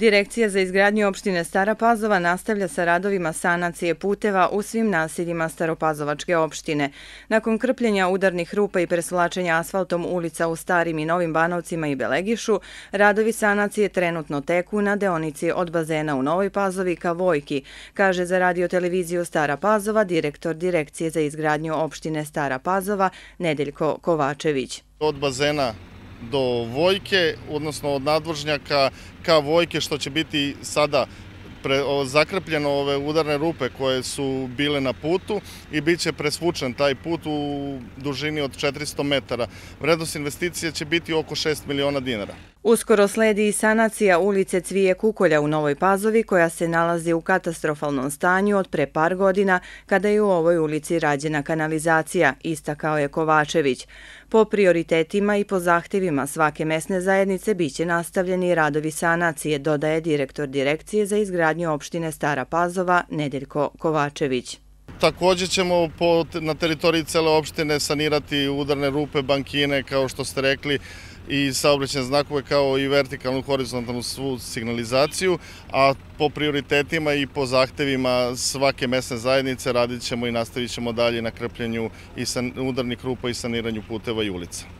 Direkcija za izgradnju opštine Stara Pazova nastavlja sa radovima sanacije puteva u svim nasiljima Staropazovačke opštine. Nakon krpljenja udarnih rupa i preslačenja asfaltom ulica u Starim i Novim Banovcima i Belegišu, radovi sanacije trenutno teku na deonici od bazena u Novoj Pazovi ka Vojki, kaže za radioteleviziju Stara Pazova direktor Direkcije za izgradnju opštine Stara Pazova Nedeljko Kovačević. Od bazena do Vojke, odnosno od nadvožnjaka ka Vojke, što će biti sada zakrpljeno ove udarne rupe koje su bile na putu i bit će presvučen taj put u dužini od 400 metara. Vrednost investicije će biti oko 6 miliona dinara. Uskoro sledi i sanacija ulice Cvije Kukolja u Novoj Pazovi koja se nalazi u katastrofalnom stanju od pre par godina kada je u ovoj ulici rađena kanalizacija, istakao je Kovačević. Po prioritetima i po zahtevima svake mesne zajednice biće nastavljeni radovi sanacije, dodaje direktor Direkcije za izgradnju opštine Stara Pazova Nedeljko Kovačević. Također ćemo na teritoriji cele opštine sanirati udarne rupe, bankine, kao što ste rekli, i saobraćene znakove kao i vertikalnu horizontalnu svu signalizaciju, a po prioritetima i po zahtevima svake mesne zajednice radit ćemo i nastavit ćemo dalje na krpljenju udarnih rupa i saniranju puteva i ulica.